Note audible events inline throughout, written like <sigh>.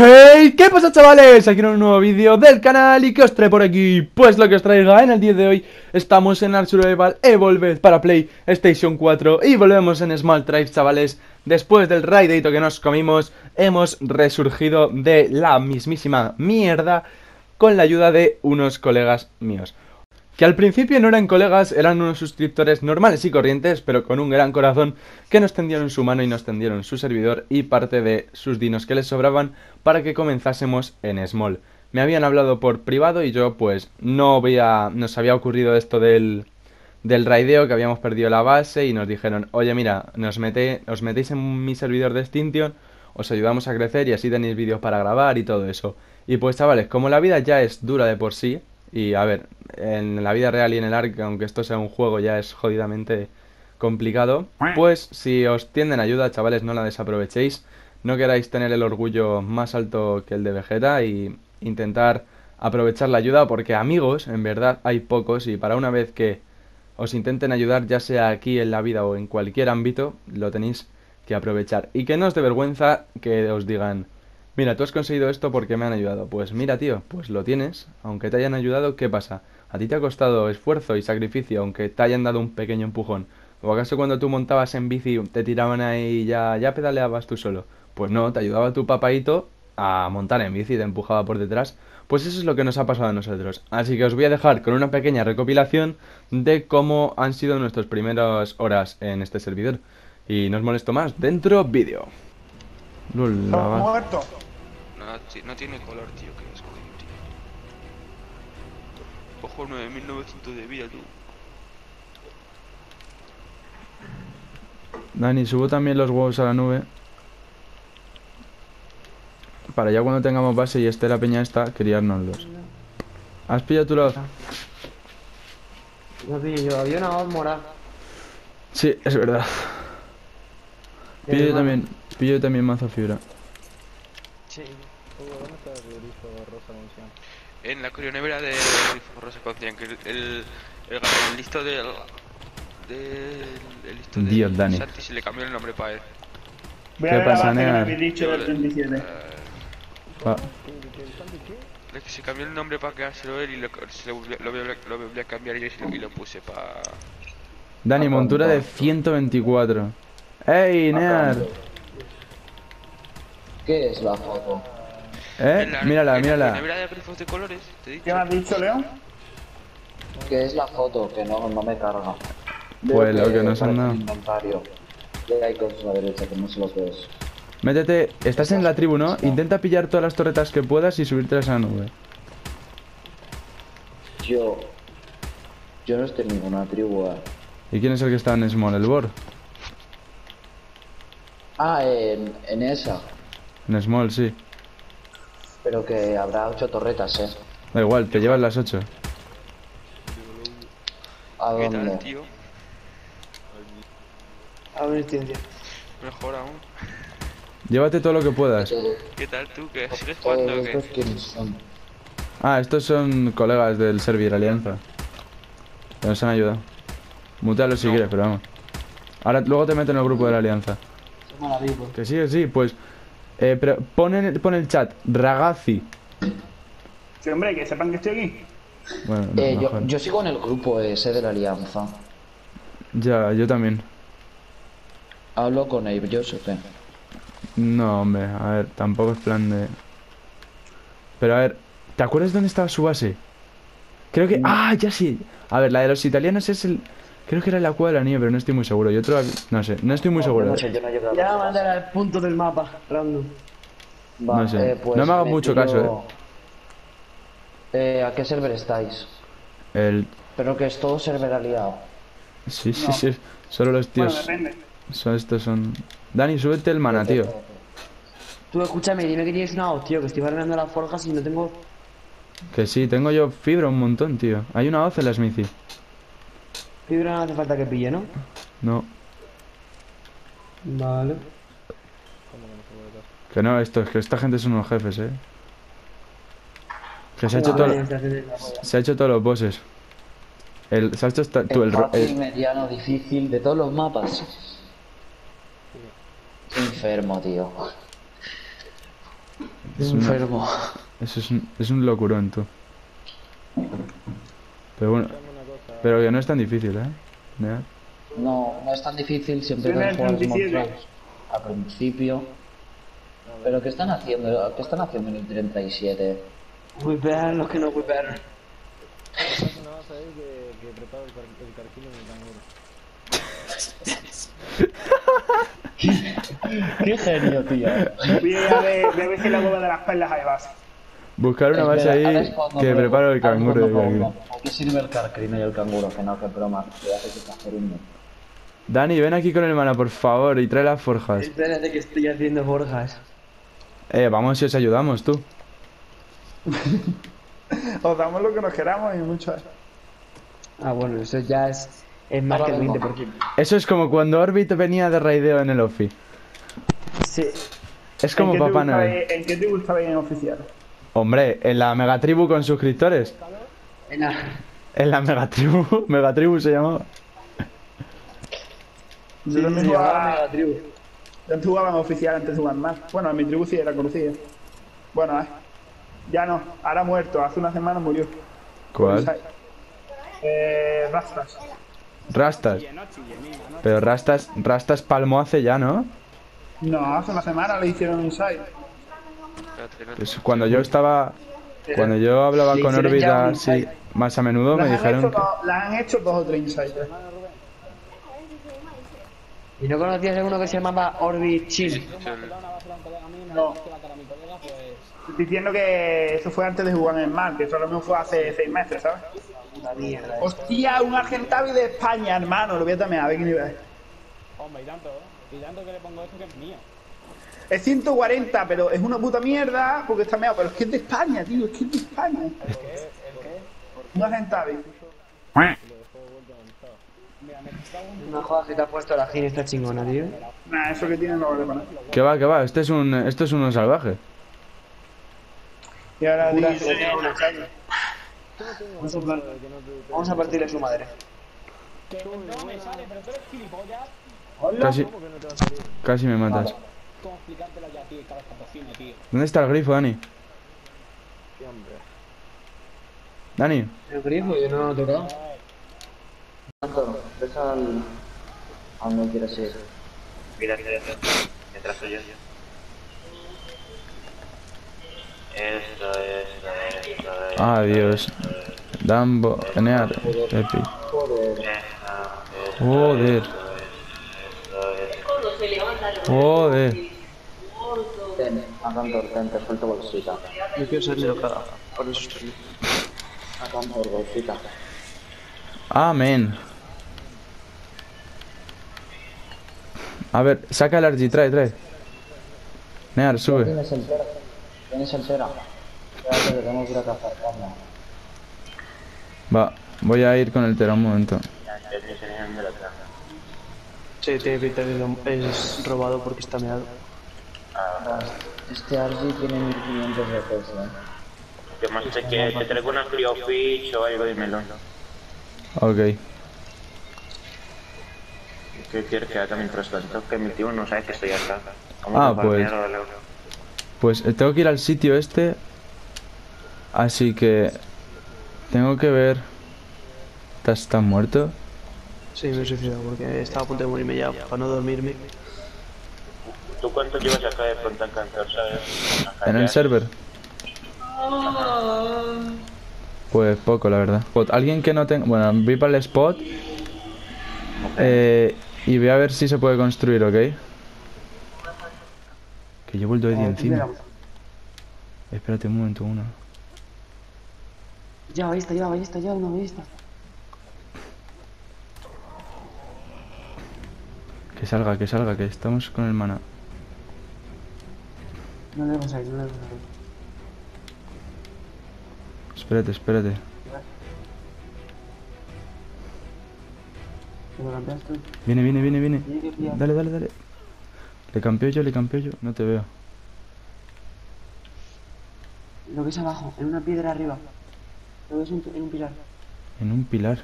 ¡Hey! ¿Qué pasa chavales? Aquí en un nuevo vídeo del canal y que os trae por aquí Pues lo que os traiga en el día de hoy Estamos en Ark Survival Evolved para Play Station 4 Y volvemos en Small Tribes chavales Después del raidito que nos comimos Hemos resurgido de la mismísima mierda Con la ayuda de unos colegas míos que al principio no eran colegas, eran unos suscriptores normales y corrientes, pero con un gran corazón, que nos tendieron su mano y nos tendieron su servidor y parte de sus dinos que les sobraban para que comenzásemos en Small. Me habían hablado por privado y yo pues no había, nos había ocurrido esto del, del raideo, que habíamos perdido la base y nos dijeron, oye mira, nos mete, os metéis en mi servidor de Extinction, os ayudamos a crecer y así tenéis vídeos para grabar y todo eso. Y pues chavales, como la vida ya es dura de por sí, y a ver, en la vida real y en el ARC, aunque esto sea un juego, ya es jodidamente complicado. Pues si os tienden ayuda, chavales, no la desaprovechéis. No queráis tener el orgullo más alto que el de Vegeta y intentar aprovechar la ayuda porque amigos, en verdad, hay pocos y para una vez que os intenten ayudar, ya sea aquí en la vida o en cualquier ámbito, lo tenéis que aprovechar. Y que no os dé vergüenza que os digan, Mira, tú has conseguido esto porque me han ayudado. Pues mira, tío, pues lo tienes. Aunque te hayan ayudado, ¿qué pasa? A ti te ha costado esfuerzo y sacrificio, aunque te hayan dado un pequeño empujón. ¿O acaso cuando tú montabas en bici te tiraban ahí y ya, ya pedaleabas tú solo? Pues no, te ayudaba tu papaito a montar en bici y te empujaba por detrás. Pues eso es lo que nos ha pasado a nosotros. Así que os voy a dejar con una pequeña recopilación de cómo han sido nuestras primeras horas en este servidor. Y no os molesto más, dentro vídeo. muerto no tiene color, tío, que escoger, tío. Ojo, 9900 de vida, tú. Dani, subo también los huevos a la nube. Para ya cuando tengamos base y esté la peña esta, criárnoslos. ¿Has pillado tu lado? No pillo yo, había una voz morada. Sí, es verdad. Pillo yo también, pillo yo también mazo fibra. Sí. ¿dónde está el grifo rosa Concian? En la crionevera de grifo que el, el, el, listo del. del. el listo de Dios, Dani. Santi se le cambió el nombre para él. Voy ¿Qué pasa, Nea? Que me dicho del 37. Uh, ah. Es que se cambió el nombre para quedárselo él y lo, se lo, lo, lo, lo voy a cambiar yo y lo, y lo puse para. Dani, montura de 124. ¡Ey, Near! ¿Qué es la foto? ¿Eh? mírala, mírala. de grifos de colores, te he dicho. ¿Qué me has dicho, León? Que es la foto, que no, no me carga. Pues lo que no son nada. Inventario. hay cosas a la derecha que no se los ves. Métete, estás en la tribu, ¿no? Intenta pillar todas las torretas que puedas y subirte a esa nube. Yo... Yo no estoy en ninguna tribu, eh. ¿Y quién es el que está en Small? ¿El Bor? Ah, en, en esa. En Small, sí. Pero que habrá ocho torretas, eh. Da igual, te llevas las ocho. ¿A ¿Qué dónde? tal, tío? A ver, tío, tío. Mejor aún. Llévate todo lo que puedas. ¿Qué tal tú? ¿Qué sigues jugando o quiénes son? Ah, estos son colegas del servidor Alianza. Que nos han ayudado. Mutealo si No. quieres, pero vamos. Ahora, luego te meto en el grupo de la Alianza. Que sí, que sí, pues... Eh, pero pon en, pon el chat, Ragazzi. Sí, hombre, que sepan que estoy aquí. Bueno, no, Eh, yo, yo sigo en el grupo ese de la alianza. Ya, yo también. Hablo con ellos, ¿o qué? No, hombre, a ver, tampoco es plan de... Pero a ver, ¿te acuerdas dónde estaba su base? Creo que... ¡Ah, ya sí! A ver, la de los italianos es el... Creo que era la cueva de la nieve, pero no estoy muy seguro. Yo otro... No sé, no estoy muy seguro. No sé, yo no he llegado Ya a mandar el punto del mapa, random. Va, No sé. eh, pues No me hagas mucho caso, eh. ¿A qué server estáis? El... Pero que es todo server aliado. Sí, sí, No. sí. Solo los Bueno, tíos... Son estos son... Dani, súbete el mana, tío. Tú escúchame, dime que tienes una hoz, tío, que estoy barrenando las forjas y no tengo... Que sí, tengo yo fibra un montón, tío. Hay una hoz en la Smithy. Fibra no hace falta que pille, ¿no? No, Vale. que no, esto, es que esta gente son unos jefes, eh. Que se ha hecho todo... se ha hecho todos los bosses. El, se ha hecho esta- tú, el, ro- fácil, el- mediano, difícil, de todos los mapas. Qué enfermo, tío. Es un enfermo. Eso es un, es un locurón, tú. Pero bueno, pero que no es tan difícil, ¿eh? No, no es tan difícil siempre que juegas al principio. Pero ¿qué están haciendo? ¿Qué están haciendo en el 37? Whippear, los que no whippear. No vas a ver que, que preparo el, el carquino en el canguro. Qué genio, tío. Voy a ver, voy a ver si la hueva de las perlas hay base. Buscar una base ahí que preparo el canguro. ¿A qué sirve el carquino y el canguro? Que no, que broma. Que hace que hacer un Dani, ven aquí con el mana, por favor, y trae las forjas. Espérate que estoy haciendo forjas. Eh, vamos si os ayudamos, tú. <laughs> os damos lo que nos queramos y mucho Ah, bueno, eso ya es, es más que el 20%. Eso es como cuando Orbit venía de raideo en el Offi. Sí. Es como Papá Noel. ¿En qué te gusta en oficial? Hombre, en la megatribu con suscriptores. En la... En la megatribu. <laughs> megatribu se llamaba. Yo también jugaba megatribu. Yo antes jugaba en oficial antes de jugar más. Bueno, en mi tribu sí era conocida. Bueno, eh. Ya no, ahora muerto, hace una semana murió. ¿Cuál? Eh, Rastas. Rastas. Pero Rastas, Rastas palmo hace ya, ¿no? No, hace una semana le hicieron Inside. Pues cuando yo estaba. Cuando yo hablaba con Orbita así más a menudo, me dijeron. que... La han hecho dos o tres Inside. ¿Y no conocías alguno que se llamaba Orbit Chill? No diciendo que eso fue antes de jugar en el mar, que eso lo mismo fue hace seis meses, ¿sabes? mierda. Hostia, un Argentavi de España, hermano, lo voy a también, a ver qué nivel es. Hombre, y tanto, ¿eh? Y tanto que le pongo esto que es mío. Es 140, pero es una puta mierda porque está meado, pero es que es de España, tío, es que es de España. ¿El qué? ¿El qué? Un Argentavi. No jodas que te ha puesto la gira esta chingona, tío. Nah, eso que tiene no vale para ¿Qué va, qué va? Este es un, esto es uno salvaje. Y ahora Vamos a, vamos a partirle a su madre. Casi, casi me matas. ¿Dónde está el grifo, Dani? Dani. El grifo, yo no lo he tocado. Ves al... a donde quieras ir. Mira, mientras soy yo. Esto, esto, esto, esto. Adiós. Dambo, Enear, Epi. Joder. Joder. Ten, a Cantor, ten, te suelto bolsita. Yo quiero ser cara, por eso estoy. Bolsita. Amén. A ver, saca el RG, trae, trae. Near, sube. ¿Tienes el cera? Espérate que tengo que ir a cazar Va, voy a ir con el tera un momento. Sí, tiene pinta que es robado porque está meado. Este RG tiene 1500 de peso, eh. Yo que te traigo una Cryofish o algo de melón. Ok. ¿Qué quieres que haga mientras tanto? Que mi tío no sabe que estoy acá. ah, pues... Pues eh, tengo que ir al sitio este. Así que... Tengo que ver... ¿Estás tan muerto? Sí, me he suicidado porque estaba a punto de morirme ya para no dormirme. ¿Tú cuánto llevas acá de Frontan Cancer, sabes? ¿En el server? Pues poco, la verdad. Alguien que no tenga... Bueno, vi para el spot. Eh, y voy a ver si se puede construir, ¿ok? Que llevo el de encima. Espérate un momento, una. Ya, ahí está, ya, ahí está, ya, una ballesta. Que salga, que salga, que estamos con el mana. No le vamos a ir, no le vamos a ir. Espérate, espérate. Viene, viene, viene, viene. Dale, dale, dale. Le campeo yo, le campeo yo. No te veo. Lo que es abajo, en una piedra arriba. Lo ves en, en un pilar. En un pilar.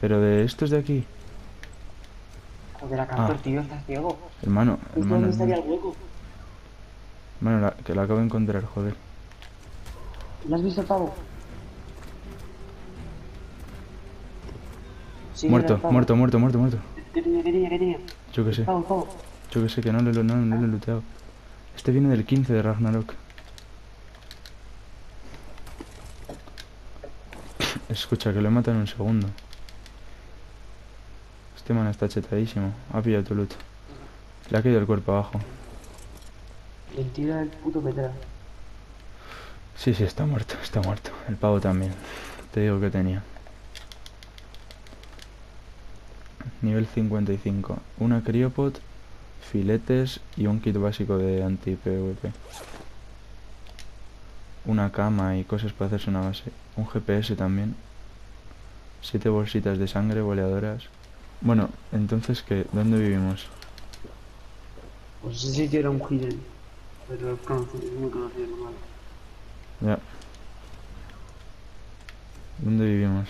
Pero de estos de aquí. Joder, cantor, ah. tío, estás ciego. Hermano, hermano. ¿Dónde estaría el hueco? Bueno, que la acabo de encontrar, joder. ¿La has visto, pavo? muerto, muerto, muerto, muerto, muerto. ¿Qué tenía, qué tenía, qué tenía? Yo que sé. Pavo, pavo. Yo que sé, que no lo, no, no lo he looteado. Este viene del 15 de Ragnarok. <laughs> Escucha, que lo he matado en un segundo. Este man está chetadísimo. Ha pillado tu loot. Le ha caído el cuerpo abajo. El tira del puto Petra. Sí, sí, está muerto, está muerto. El pavo también. Te digo que tenía. Nivel 55. Una criopod, filetes y un kit básico de anti-PvP. Una cama y cosas para hacerse una base. Un GPS también. Siete bolsitas de sangre, boleadoras. Bueno, entonces, ¿qué? ¿Dónde vivimos? Pues ese sitio era un hidden. Pero es muy conocido, normal. Ya. ¿Dónde vivimos?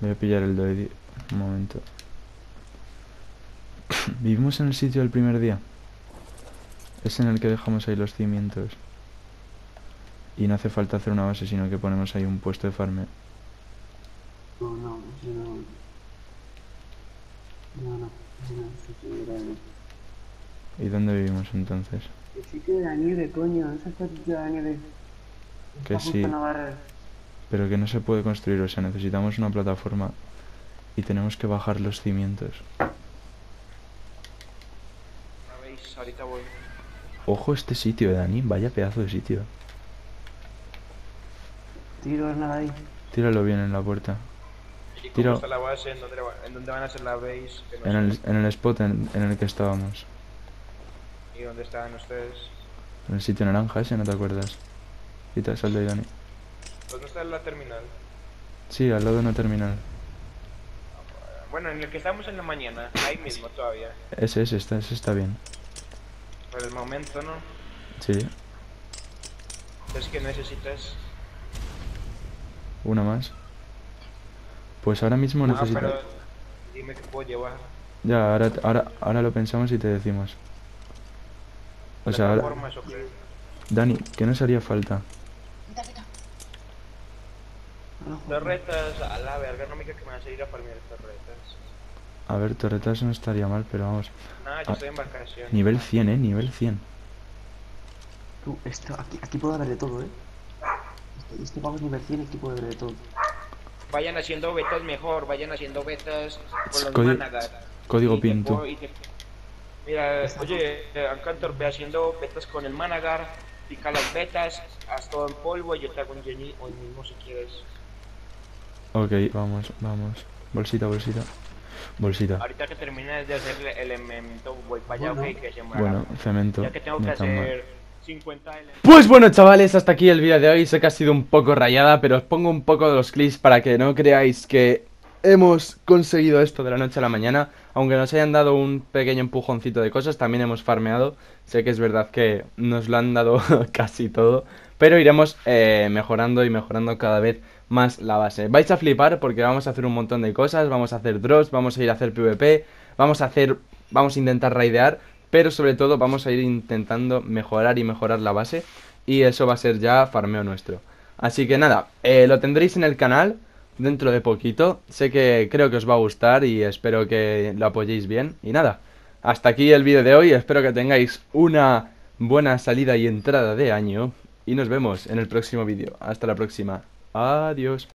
Voy a pillar el doidi. Un momento. <coughs> ¿Vivimos en el sitio del primer día? Es en el que dejamos ahí los cimientos. Y no hace falta hacer una base, sino que ponemos ahí un puesto de farme. No. No, no. ¿Y dónde vivimos entonces? El sitio de la nieve, coño. Ese es el sitio de la nieve. Que sí. Pero que no se puede construir, o sea, necesitamos una plataforma y tenemos que bajar los cimientos. ahorita voy. Ojo este sitio, Dani, vaya pedazo de sitio. Tiro nada ahí. Tíralo bien en la puerta. ¿Y cómo está la base? ¿En dónde, ¿En dónde, van a ser la base? en, el, en, el, spot en, en, el que estábamos. ¿Y dónde estaban ustedes? En el sitio naranja ese, ¿no te acuerdas? Quita, sal de Dani. ¿Dónde está la terminal? Sí, al lado de una terminal. Bueno, en el que estamos en la mañana, ahí mismo todavía. Ese, ese está, ese está bien. Por el momento, ¿no? Sí. Es que necesitas... Una más. Pues ahora mismo ah, necesito... Pero dime que puedo llevar. Ya, ahora, ahora, ahora lo pensamos y te decimos. O sea, ahora... Dani, ¿qué nos haría falta? Torretas, a la verga, no me digas que me vas a ir a farmear torretas. A ver, torretas no estaría mal, pero vamos. Nah, yo estoy en vacaciones. Nivel 100, eh, nivel 100. Tú, esto, aquí, aquí puedo haber de todo, eh. Este, este pago es nivel 100, aquí puedo haber de todo. Vayan haciendo betas mejor, vayan haciendo betas con los Código, managas. Código pinto. Mira, oye, Ancantor, ve haciendo betas con el managar, pica las betas, haz todo en polvo y yo te hago un Jenny hoy mismo si quieres. Ok, vamos, vamos. Bolsita, bolsita. Bolsita. Ahorita que termines de hacer el elemento, voy para allá, bueno, ok, que se Bueno, cemento. Ya que tengo que hacer 50 elementos. Pues bueno, chavales, hasta aquí el vídeo de hoy. Sé que ha sido un poco rayada, pero os pongo un poco de los clips para que no creáis que hemos conseguido esto de la noche a la mañana. Aunque nos hayan dado un pequeño empujoncito de cosas, también hemos farmeado. Sé que es verdad que nos lo han dado <laughs> casi todo, pero iremos eh, mejorando y mejorando cada vez más la base. Vais a flipar porque vamos a hacer un montón de cosas, vamos a hacer drops, vamos a ir a hacer PvP, vamos a hacer, vamos a intentar raidear, pero sobre todo vamos a ir intentando mejorar y mejorar la base y eso va a ser ya farmeo nuestro. Así que nada, eh, lo tendréis en el canal dentro de poquito, sé que creo que os va a gustar y espero que lo apoyéis bien y nada, hasta aquí el vídeo de hoy, espero que tengáis una buena salida y entrada de año y nos vemos en el próximo vídeo. Hasta la próxima. Adiós.